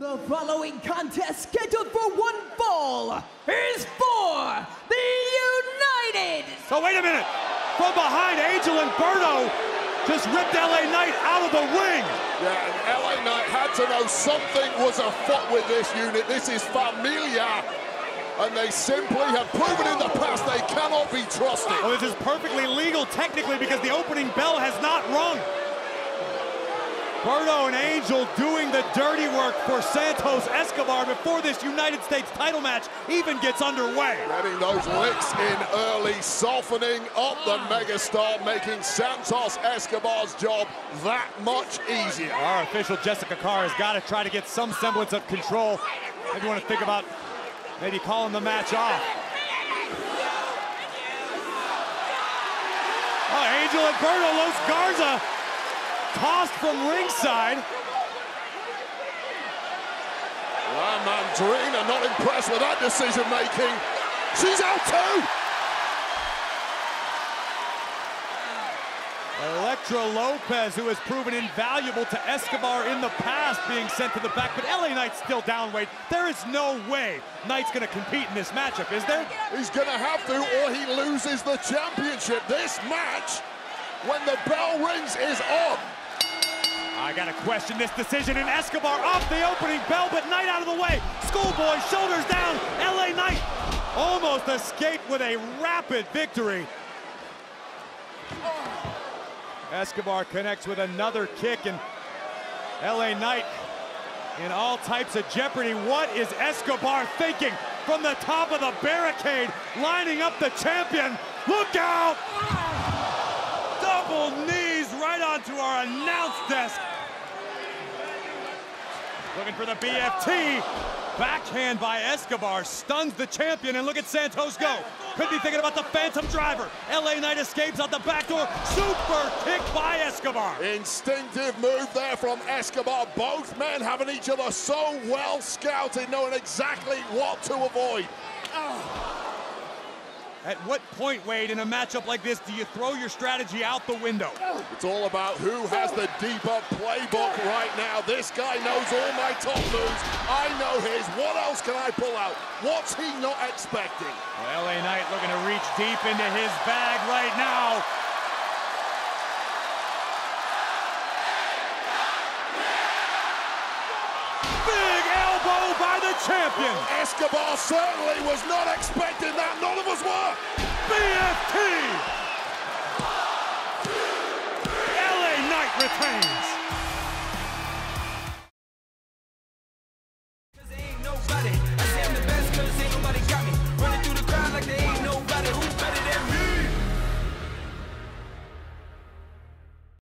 The following contest scheduled for one fall is for the United. So wait a minute. From behind, Angel and Berto just ripped LA Knight out of the ring. Yeah, and LA Knight had to know something was afoot with this unit. This is familiar. And they simply have proven in the past they cannot be trusted. Well, this is perfectly legal technically because the opening bell has not rung. Berto and Angel doing the dirty work for Santos Escobar before this United States title match even gets underway. Getting those licks in early, softening up the megastar, making Santos Escobar's job that much easier. Our official Jessica Carr has got to try to get some semblance of control. Maybe want to think about maybe calling the match off. Oh, Angel and Berto, Los Garza tossed from ringside. La Madrina not impressed with that decision making. She's out too. Elektra Lopez, who has proven invaluable to Escobar in the past, being sent to the back, but LA Knight's still down weight. There is no way Knight's going to compete in this matchup, is there? He's going to have to, or he loses the championship. This match, when the bell rings, is on. I got to question this decision, and Escobar off the opening bell, but Knight out of the way. Schoolboy, shoulders down. LA Knight almost escaped with a rapid victory. Escobar connects with another kick, and LA Knight in all types of jeopardy. What is Escobar thinking from the top of the barricade, lining up the champion? Look out! Double knees right onto our announce desk. Looking for the BFT. Backhand by Escobar stuns the champion, and look at Santos go. Could be thinking about the Phantom Driver. LA Knight escapes out the back door. Super kick by Escobar. Instinctive move there from Escobar. Both men having each other so well scouted, knowing exactly what to avoid. Oh. At what point, Wade, in a matchup like this, do you throw your strategy out the window? It's all about who has the deeper playbook right now. This guy knows all my top moves. I know his. What else can I pull out? What's he not expecting? Well, LA Knight looking to reach deep into his bag right now. Champion. Escobar certainly was not expecting that. None of us were. BFT.